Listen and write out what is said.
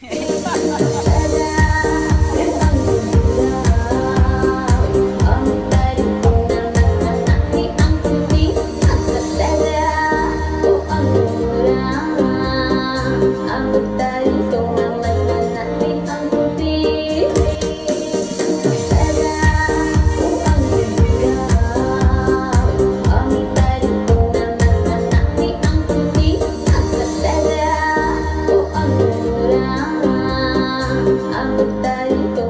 Hey. 不带一个